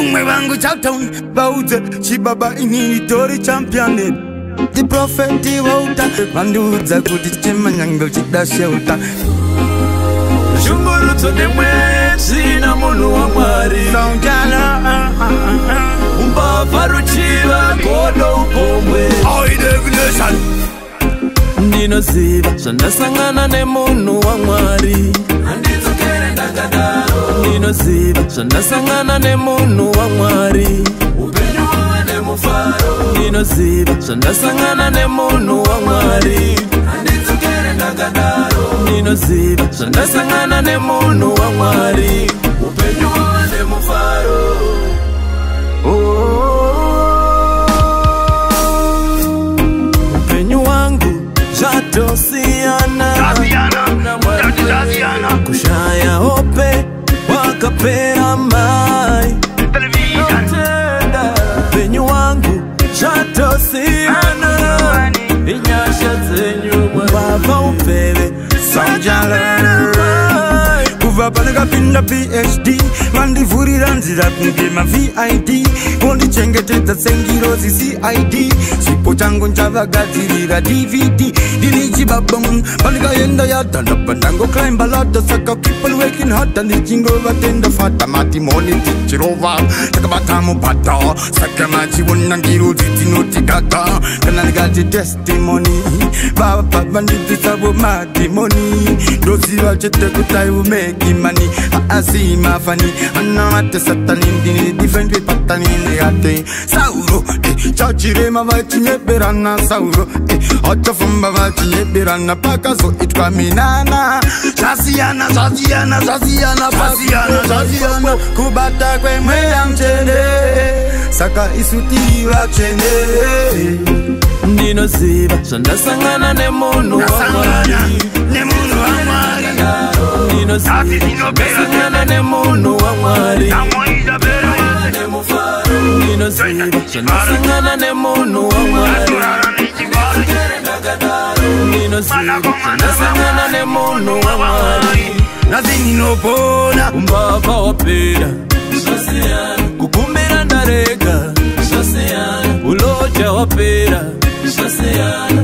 umwe vangu chatown vaudze chibaba inini tori champion tiprofeti vouta vandiudza kuti chemanyange uchidasheuta shumburutso nemwezina munhu wamwari umbavha ruchiva godo upombwe ndinoziva zvandasangana nemunhu wamwari ndinoziva zvandasangana nemunhu wamwari ndinoziva zvandasangana nemunhu wamwari ndinoziva zvandasangana nemunhu wamwari ndino kupera mai upenyu wangu chatosiana inyasha dzenyu babva upfeve sajaleu ndakapinda phd mandivhurira nzira kunge mavid vondichengeta sengiro zicid chipo changu chavagadzirira dvd ndini chibabam pandikaenda yadhandabva ndangoclaimba lada saka people working hada ndichingovatenda fata mati moni tichirova takabata mubhata saka machiona ndiro dzitinoti gaga kana ndikati testimony vabva vandibvisa vomadhemoni ndoziva chete kutaiumegimani aasi mafani ana matesatani ndini difendi patani ndikate sauro eh, chachirema vachinyeberana sauro achafamba eh, vachinyeberana pakazoitwa minana zvasiyana zvasiyana zvasiyana zvasiyana zvasiyana kubata kwemweya mtsvene saka isu tiri vatsvene ndinoziva zvandasangana nemunhu wamwariinosangana nemunhu wamwari ndinoziva zvandasangana nemunhu wamwari ndinoziandasangana nemunhu wamwari nhasi ndinopona umbavha wapera kukumbira ndarega uloja wapera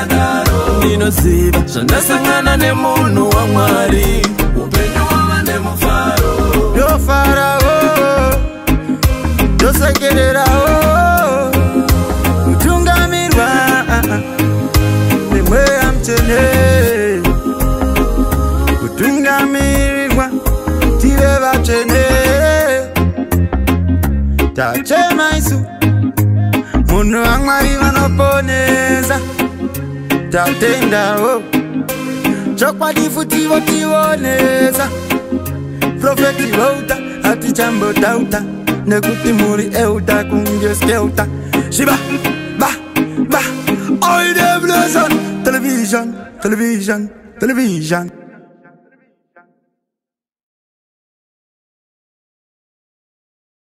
zvakadaro ndinoziva zvandasangana nemunhu wamwari upenyu wava nemufaro ndofarao ndosekererao kutungamirwa nemweya mutene kutungamirirwa tive vatsvene tatema isu munhu vamwari vanoponeza tautendawo oh. chokwadi futi votioneza profeti vouta hatichambotauta nekuti muri euta kungeskeuta shiba ba ba oidevlezon television television television